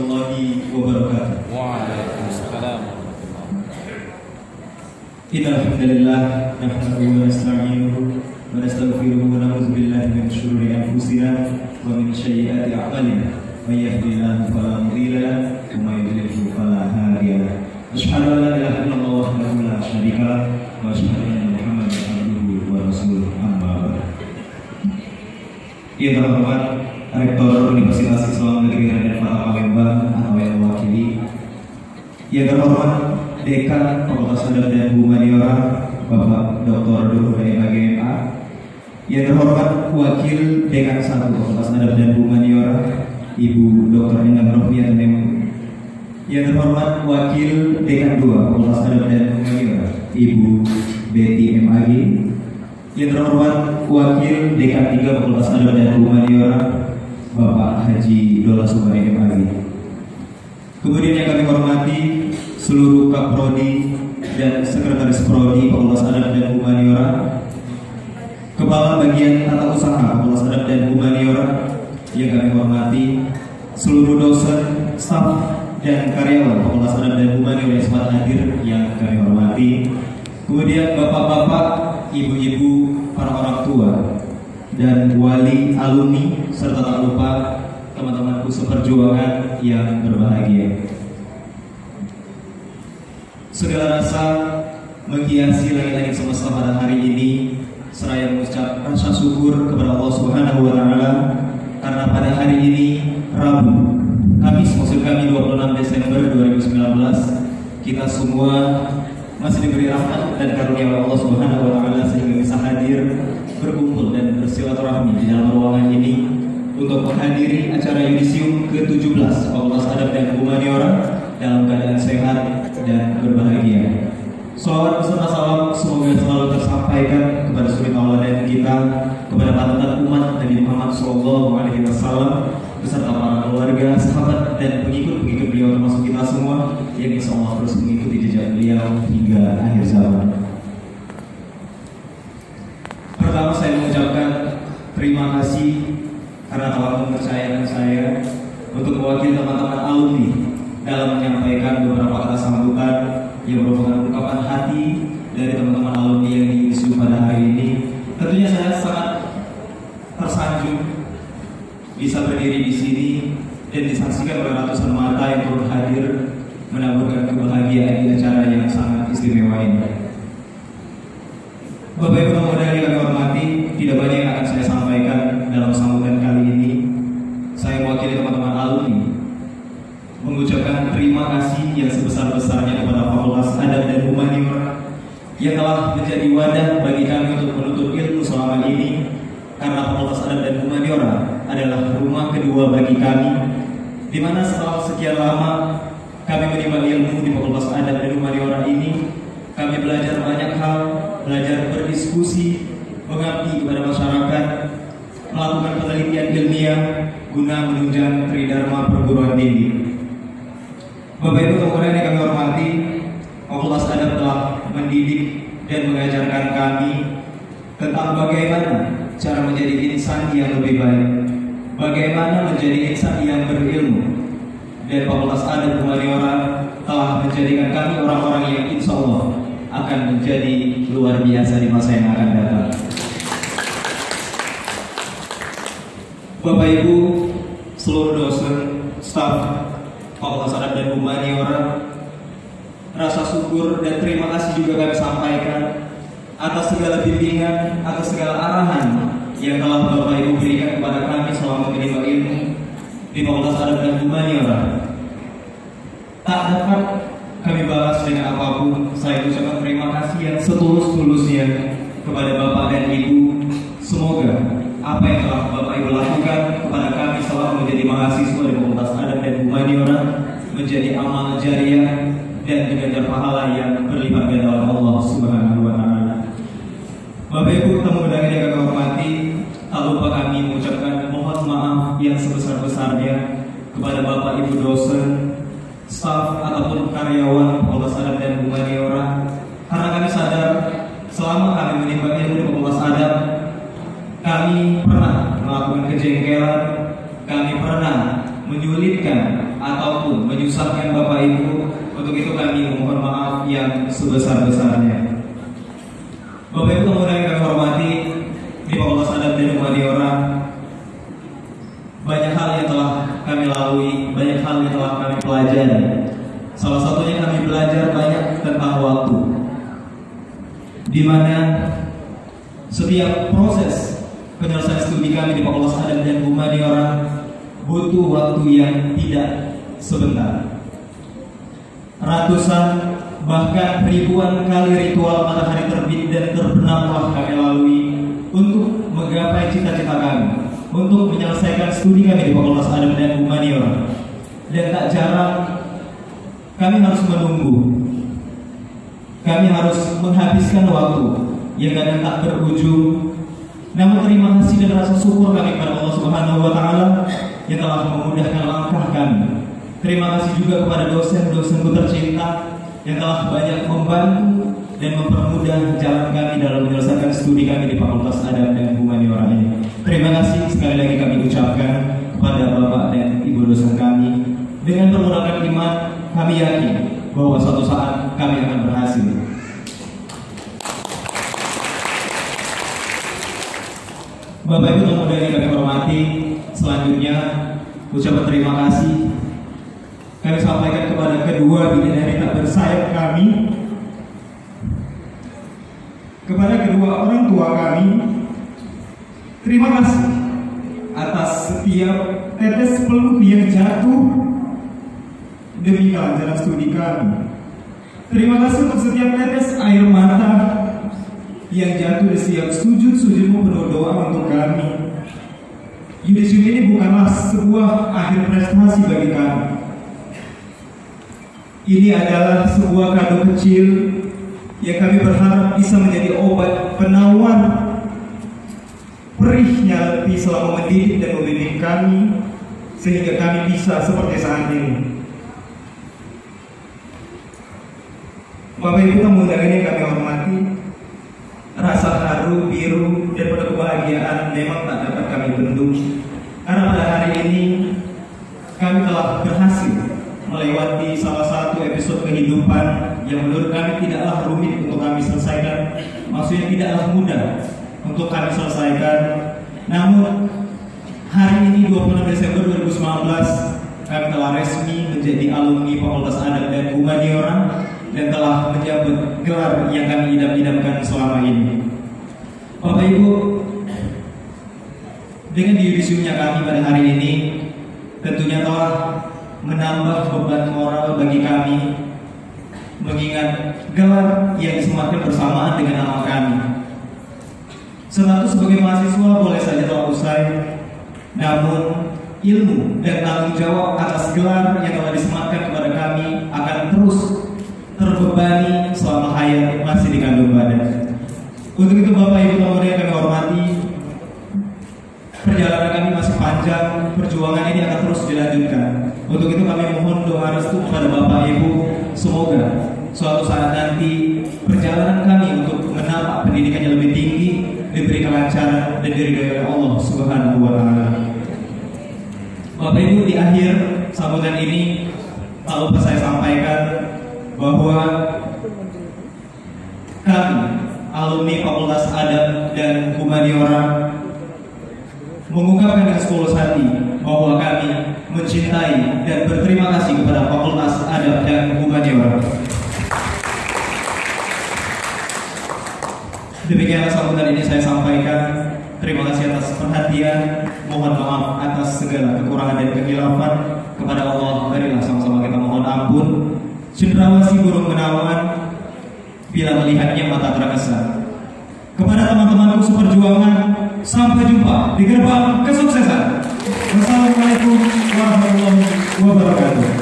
الله وبركاته. وعليكم السلام ورحمة الله إن الحمد لله نحمده ونستعينه ونستغفره ونعوذ بالله من شرور أنفسنا ومن سيئات أعمالنا. من يهد الله فلا مضل له ومن يضلل فلا هادي له. أشهد أن لا إله إلا الله وحده لا شريك له وأشهد أن محمدا عبده ورسوله. أما بعد. إذا رمضان Bapak Dr. Dr. MAGMA Yang terhormat Wakil Dekan 1 Fakultas Adab dan Humaniora Ibu Dr. Endang Rofiat Mem Yang terhormat Wakil Dekan 2 Fakultas Adab dan Humaniora Ibu Betty MAG Yang terhormat Wakil Dekan 3 Fakultas Adab dan Humaniora Bapak Haji Dola Sumari MAG Kemudian yang kami hormati seluruh Kaprodi dan Sekretaris Prodi Fakultas Adab dan Humaniora, Kepala Bagian Tata Usaha Fakultas Adab dan Humaniora yang kami hormati, seluruh dosen, staf dan karyawan Fakultas Adab dan Humaniora yang sempat hadir yang kami hormati, kemudian bapak-bapak, ibu-ibu, para orang tua dan wali alumni serta tak lupa teman-temanku seperjuangan yang berbahagia. Segala rasa menghiasi langit-langit semesta pada hari ini seraya mengucap rasa syukur kepada Allah Subhanahu wa taala karena pada hari ini Rabu Kamis maksud kami 26 Desember 2019 kita semua masih diberi rahmat dan karunia oleh Allah Subhanahu wa taala sehingga bisa hadir berkumpul dan bersilaturahmi di dalam ruangan ini untuk menghadiri acara yudisium ke-17 Fakultas Adab dan Humaniora dalam keadaan sehat dan berbahagia. Salawat beserta salam semoga selalu tersampaikan kepada suri tauladan kita, kepada panutan umat Nabi Muhammad SAW Alaihi Wasallam beserta para keluarga, sahabat dan pengikut-pengikut beliau termasuk kita semua yang insya Allah terus mengikuti jejak beliau hingga akhir zaman. Pertama saya mengucapkan terima kasih karena telah mempercayakan saya untuk mewakili teman-teman alumni dalam menyampaikan beberapa kata sambutan yang merupakan ungkapan hati dari teman-teman alumni yang diisu pada hari ini. Tentunya saya sangat tersanjung bisa berdiri di sini dan disaksikan oleh ratusan mata yang turut hadir menaburkan kebahagiaan di acara yang sangat istimewa ini. Bapak Ibu pemuda yang kami hormati, tidak banyak yang akan saya sampaikan dalam sambutan kali ini. Saya mewakili teman-teman alumni mengucapkan terima kasih yang sebesar-besarnya kepada Fakultas Adab dan Humaniora yang telah menjadi wadah bagi kami untuk menuntut ilmu selama ini karena Fakultas Adab dan Humaniora adalah rumah kedua bagi kami di mana setelah sekian lama kami menimba ilmu di Fakultas Adab dan Humaniora ini kami belajar banyak hal belajar berdiskusi, mengabdi kepada masyarakat, melakukan penelitian ilmiah guna menunjang tridharma perguruan tinggi. Bapak Ibu kemudian yang kami hormati, Fakultas Adab telah mendidik dan mengajarkan kami tentang bagaimana cara menjadi insan yang lebih baik, bagaimana menjadi insan yang berilmu. Dan Fakultas Adab Humaniora telah menjadikan kami orang-orang yang insya Allah akan menjadi luar biasa di masa yang akan datang. Bapak Ibu, seluruh dosen, staf Fakultas Adab dan Humaniora, rasa syukur dan terima kasih juga kami sampaikan atas segala bimbingan, atas segala arahan yang telah Bapak Ibu berikan kepada kami selama menerima ilmu di Fakultas Adab dan Humaniora. Humaniora menjadi amal jariah dan diganjar pahala yang berlipat ganda oleh Allah Subhanahu wa taala. Bapak Ibu tamu undangan yang kami hormati, tak lupa kami mengucapkan mohon maaf yang sebesar-besarnya kepada Bapak Ibu dosen, staf ataupun karyawan Adab dan Humaniora karena kami sadar selama kami menimba ilmu di Fakultas Adab kami pernah melakukan kejengkelan kami pernah menyulitkan ataupun menyusahkan Bapak Ibu, untuk itu kami mohon maaf yang sebesar-besarnya. Bapak Ibu kemudian kami hormati di Allah Sadar dan Umadi orang banyak hal yang telah kami lalui, banyak hal yang telah kami pelajari. Salah satunya kami belajar banyak tentang waktu, di mana setiap proses penyelesaian studi kami di Fakultas Adab dan Humaniora butuh waktu yang tidak sebentar. Ratusan bahkan ribuan kali ritual matahari terbit dan terbenam telah kami lalui untuk menggapai cita-cita kami, untuk menyelesaikan studi kami di Fakultas Adab dan Humaniora. Dan tak jarang kami harus menunggu, kami harus menghabiskan waktu yang kadang tak berujung. Namun terima kasih dan rasa syukur kami kepada Allah Subhanahu wa taala yang telah memudahkan langkah kami. Terima kasih juga kepada dosen-dosenku tercinta yang telah banyak membantu dan mempermudah jalan kami dalam menyelesaikan studi kami di Fakultas Adab dan Humaniora ini. Terima kasih sekali lagi kami ucapkan kepada Bapak dan Ibu dosen kami. Dengan menggunakan iman, kami yakin bahwa suatu saat kami akan berhasil. Bapak Ibu kemudian yang kami hormati, selanjutnya ucapan terima kasih kami sampaikan kepada kedua bidadari tak bersayap kami, kepada kedua orang tua kami, terima kasih atas setiap tetes peluk yang jatuh demi kelancaran studi kami. Terima kasih untuk setiap tetes air mata yang jatuh di setiap sujud-sujudmu penuh doa untuk kami. Yudisium ini bukanlah sebuah akhir prestasi bagi kami. Ini adalah sebuah kado kecil yang kami berharap bisa menjadi obat penawar perihnya lebih selama mendidik dan membimbing kami sehingga kami bisa seperti saat ini. Bapak Ibu tamu undangan yang kami hormati, rasa haru, biru, dan pada kebahagiaan memang tak dapat kami bendung. Karena pada hari ini kami telah berhasil melewati salah satu episode kehidupan yang menurut kami tidaklah rumit untuk kami selesaikan. Maksudnya tidaklah mudah untuk kami selesaikan. Namun hari ini 26 Desember 2019 kami telah resmi menjadi alumni Fakultas Adab dan Humaniora dan telah menjabat gelar yang kami idam-idamkan selama ini. Bapak Ibu, dengan diudisiumnya kami pada hari ini, tentunya telah menambah beban moral bagi kami mengingat gelar yang disematkan bersamaan dengan nama kami. Status sebagai mahasiswa boleh saja telah usai, namun ilmu dan tanggung jawab atas gelar yang telah disematkan kepada kami akan terus terbebani selama hayat masih dikandung badan. Untuk itu Bapak Ibu tamu yang kami hormati, perjalanan kami masih panjang, perjuangan ini akan terus dilanjutkan. Untuk itu kami mohon doa restu kepada Bapak Ibu, semoga suatu saat nanti perjalanan kami untuk menapak pendidikan yang lebih tinggi diberi kelancaran dan diridhoi oleh Allah Subhanahu wa taala. Bapak Ibu di akhir sambutan ini tak lupa saya sampaikan bahwa kami alumni Fakultas Adab dan Humaniora mengungkapkan dengan sepuluh hati bahwa kami mencintai dan berterima kasih kepada Fakultas Adab dan Humaniora. Demikianlah sambutan ini saya sampaikan. Terima kasih atas perhatian. Mohon maaf atas segala kekurangan dan kehilafan. Kepada Allah, marilah sama-sama kita mohon ampun. Cendrawasi burung menawan bila melihatnya mata terkesan. Kepada teman-temanku seperjuangan, sampai jumpa di gerbang kesuksesan. Wassalamualaikum warahmatullahi wabarakatuh.